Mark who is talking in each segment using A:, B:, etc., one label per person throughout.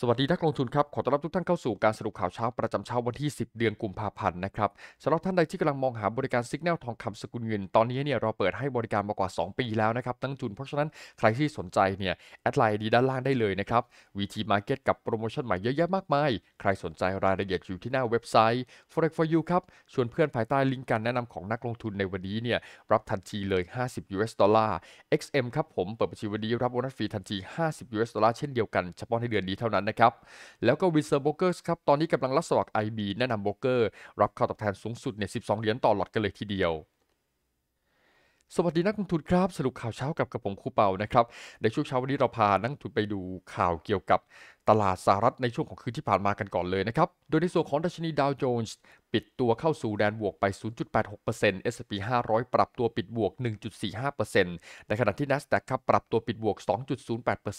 A: สวัสดีนักลงทุนครับขอต้อนรับทุกท่านเข้าสู่การสรุปข่าวเช้าประจำเช้าวันที่ 10 เดือนกุมภาพันธ์นะครับสำหรับท่านใดที่กำลังมองหาบริการ signal ทองคำสกุลเงิน ตอนนี้เนี่ยเราเปิดให้บริการมากว่า 2 ปีแล้วนะครับนักลงทุนเพราะฉะนั้นใครที่สนใจเนี่ยแอดไลน์ไอดีด้านล่างได้เลยนะครับ VT Market กับโปรโมชั่นใหม่เยอะแยะมากมาย ใครสนใจรายละเอียดอยู่ที่หน้าเว็บไซต์ Forex4you ครับชวนเพื่อนภายใต้ลิงก์การแนะนำของนักลงทุนในวันนี้เนี่ยรับทันทีเลย 50 US ดอลลาร์ XM ครับผมเปิดบัญชีวันนี้รับโบนัสฟรีทันที 50 US ดอลลาร์เช่นเดียวกันเฉพาะในเดือนนี้เท่านั้นนะครับ แล้วก็วิเซอร์โบรกเกอร์ครับ ตอนนี้กำลังรับสมัคร IB แนะนำโบรกเกอร์ รับค่าตอบแทนสูงสุดเนี่ย 12 เหรียญต่อหลอดกันเลยทีเดียวสวัสดีนักลงทุนครับ สรุปข่าวเช้ากับกระผมครูเปานะครับ ในช่วงเช้าวันนี้เราพานักลงทุนไปดูข่าวเกี่ยวกับ ตลาดสหรัฐในช่วงของคืนที่ผ่านมากันก่อนเลยนะครับ โดยในส่วนของดัชนีดาวโจนส์ปิดตัวเข้าสู่แดนบวกไป 0.86% S&P 500 ปรับตัวปิดบวก 1.45%ในขณะที่ NASDAQ ครับปรับตัวปิดบวก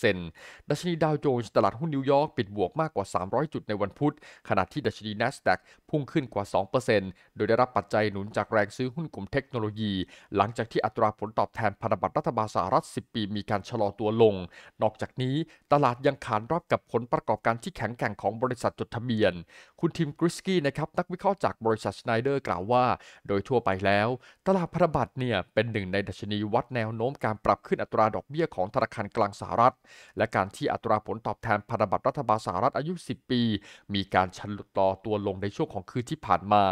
A: 2.08%ดัชนีดาวโจนส์ตลาดหุ้นนิวยอร์กปิดบวกมากกว่า 300 จุดในวันพุธ ขณะที่ดัชนี NASDAQ พุ่งขึ้นกว่า 2%โดยได้รับปัจจัยหนุนจากแรงซื้อหุ้นกลุ่มเทคโนโลยี หลังจากที่อัตราผลตอบแทนพันธบัตรรัฐบาลสหรัฐ 10 ปีมีการชะลอตัวลง นอกจากนี้ตลาดยังขานรับกับผลลประกอบการที่แข็งแกร่งของบริษัทจดทะเบียน คุณทิมกริสกี้นะครับนักวิเคราะห์จากบริษัทชไนเดอร์กล่าวว่า โดยทั่วไปแล้ว ตลาดพันธบัตรเนี่ยเป็นหนึ่งในดัชนีวัดแนวโน้มการปรับขึ้นอัตราดอกเบี้ยของธนาคารกลางสหรัฐ และการที่อัตราผลตอบแทนพันธบัตรรัฐบาลสหรัฐอายุ 10 ปี มีการชะลอตัวลงในช่วงของคืนที่ผ่านมา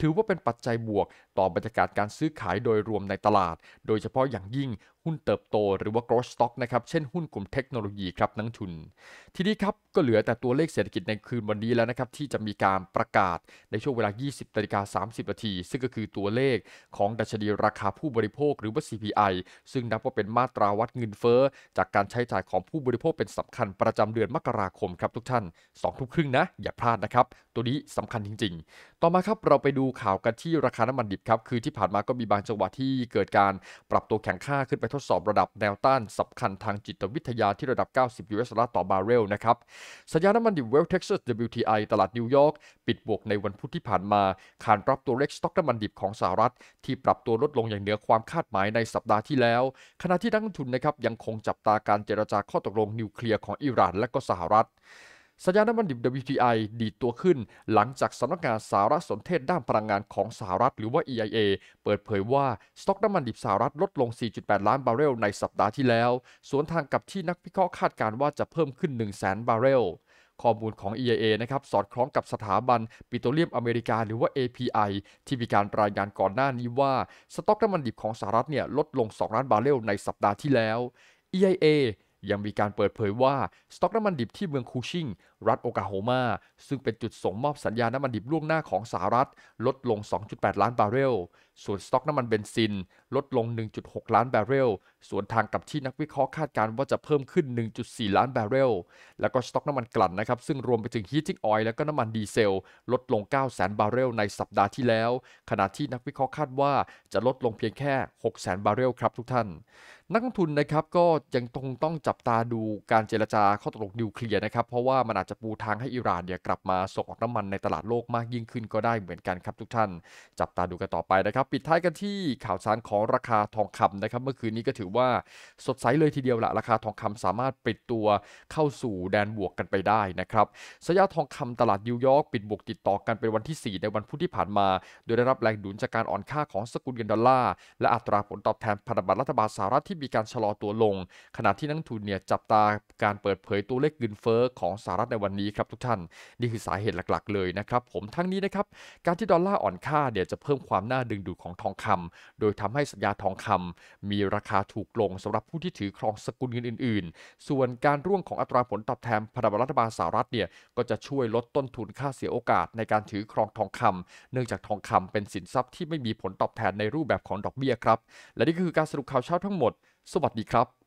A: ถือว่าเป็นปัจจัยบวก ต่อบรรยากาศการซื้อขายโดยรวมในตลาด โดยเฉพาะอย่างยิ่งหุ้นเติบโตหรือว่า growth stock นะครับ เช่นหุ้นกลุ่มเทคโนโลยีครับนักทุน ทีนี้ครับก็เหลือแต่ตัวเลขเศรษฐกิจในคืนวันนี้แล้วนะครับ ที่จะมีการประกาศในช่วงเวลา 20นาฬิกา30นาที ซึ่งก็คือตัวเลขของดัชนีราคาผู้บริโภคหรือว่า CPI ซึ่งนับว่าเป็นมาตราวัดเงินเฟ้อ จากการใช้จ่ายของผู้บริโภคเป็นสำคัญประจำเดือนมกราคมครับทุกท่าน2ทุ่มครึ่งนะอย่าพลาดนะครับตัวนี้สำคัญจริง ๆ ต่อมาครับเราไปดูข่าวกันที่ราคาน้ำมันดิบครับคือที่ผ่านมาก็มีบางจังหวะที่เกิดการปรับตัวแข็งค่าขึ้นไปทดสอบระดับแนวต้านสำคัญทางจิตวิทยาที่ระดับ 90 US ดอลลาร์ต่อบาร์เรลนะครับสัญญาน้ำมันดิบเวสต์เท็กซัส WTI ตลาดนิวยอร์กปิดบวกในวันพุธที่ผ่านมาขานรับตัวเลขสต็อกน้ำมันดิบของสหรัฐ ที่ปรับตัวลดลงอย่างเหนือความคาดหมายในสัปดาห์ที่แล้ว ขณะที่นักลงทุนนะครับยังคงจับตาการเจรจาข้อตกลงนิวเคลียร์ของอิหร่านและก็สหรัฐ สัญญาน้ำมันดิบ WTI ดีดตัวขึ้น หลังจากสำนักงานสารสนเทศด้านพลังงานของสหรัฐหรือว่า EIA เปิดเผยว่า สต็อกน้ำมันดิบสหรัฐลดลง 4.8 ล้านบาร์เรลในสัปดาห์ที่แล้ว สวนทางกับที่นักวิเคราะห์คาดการณ์ว่าจะเพิ่มขึ้น 1 0 0 0 0 0บาร์เรลข้อมูลของ EIA นะครับสอดคล้องกับสถาบันปิโตรเลียมอเมริกาหรือว่า API ที่มีการรายงานก่อนหน้านี้ว่า สต็อกน้ำมันดิบของสหรัฐเนี่ยลดลง 2 ล้านบาร์เรลในสัปดาห์ที่แล้ว EIA ยังมีการเปิดเผยว่าสต็อกน้ำมันดิบที่เมืองคูชิง รัฐโอกาโฮมา ซึ่งเป็นจุดส่งมอบสัญญาณน้ำมันดิบล่วงหน้าของสหรัฐ ลดลง 2.8 ล้านบาร์เรล ส่วนสต็อกน้ำมันเบนซิน ลดลง 1.6 ล้านบาร์เรล ส่วนทางกับที่นักวิเคราะห์คาดการณ์ว่าจะเพิ่มขึ้น 1.4 ล้านบาร์เรล แล้วก็สต็อกน้ำมันกลั่นนะครับ ซึ่งรวมไปถึง heating oil และก็น้ำมันดีเซล ลดลง9แสนบาร์เรลในสัปดาห์ที่แล้ว ขณะที่นักวิเคราะห์คาดว่าจะลดลงเพียงแค่6แสนบาร์เรลครับทุกท่าน นักลงทุนนะครับก็ยังคงต้องจับตาดูการเจรจาข้อตกลงนิวเคลียร์นะครับเพราะว่ามันอาจจะปูทางให้อิหร่านเนี่ยกลับมาส่งออกน้ำมันในตลาดโลกมากยิ่งขึ้นก็ได้เหมือนกันครับทุกท่าน จับตาดูกันต่อไปนะครับ ปิดท้ายกันที่ข่าวสารของราคาทองคำนะครับ เมื่อคืนนี้ก็ถือว่าสดใสเลยทีเดียวละราคาทองคำสามารถปิดตัวเข้าสู่แดนบวกกันไปได้นะครับสัญญาทองคำตลาดนิวยอร์กปิดบวกติดต่อกันเป็นวันที่ 4 ในวันพุธที่ผ่านมา โดยได้รับแรงดุลจากการอ่อนค่าของสกุลเงินดอลลาร์และอัตราผลตอบแทนพันธบัตรรัฐบาลสหรัฐที่มีการชะลอตัวลง ขณะที่นักทุนเนี่ยจับตาการเปิดเผยตัวเลขเงินเฟ้อของสหรัฐในวันนี้ครับทุกท่านนี่คือสาเหตุหลักๆเลยนะครับผมทั้งนี้นะครับการที่ดอลลาร์อ่อนค่าเนี่ยจะเพิ่มความน่าดึงดูดของทองคำโดยทำให้สัญญาทองคำมีราคาถูกลงสำหรับผู้ที่ถือครองสกุลเงินอื่น ๆ ส่วนการร่วงของอัตราผลตอบแทนพันธบัตรรัฐบาลสหรัฐเนี่ยก็จะช่วยลดต้นทุนค่าเสียโอกาสในการถือครองทองคำเนื่องจากทองคำเป็นสินทรัพย์ที่ไม่มีผลตอบแทนในรูปแบบของดอกเบี้ยครับ และนี่คือการสรุปข่าวเช้าทั้งหมด สวัสดีครับ